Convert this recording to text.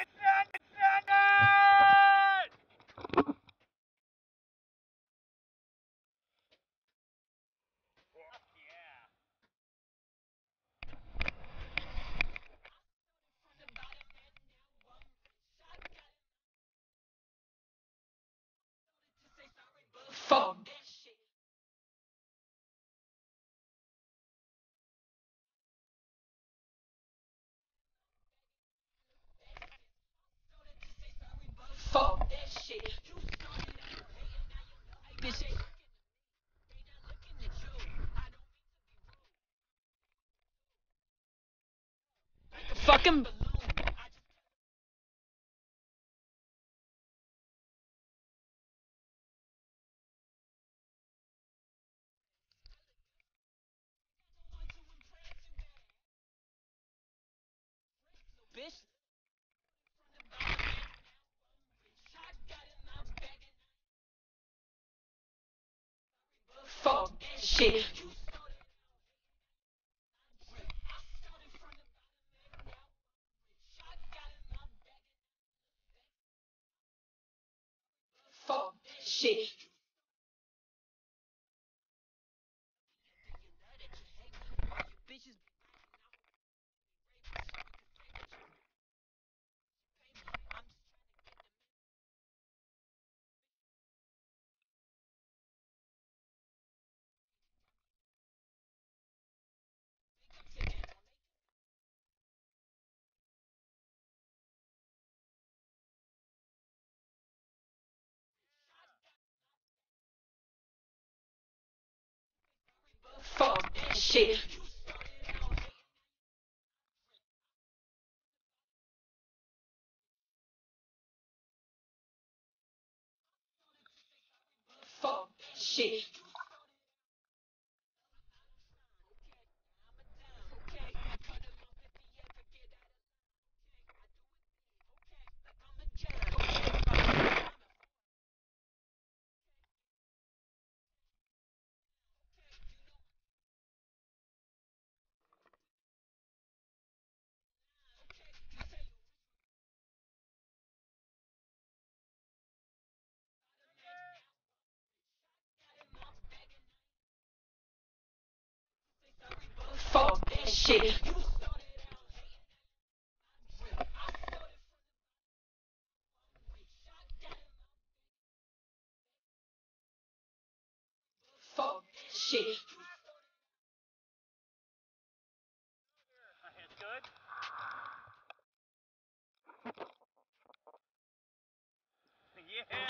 get down. fucking... Bitch. Shit. shit shit. Fuck shit. shit. Yeah.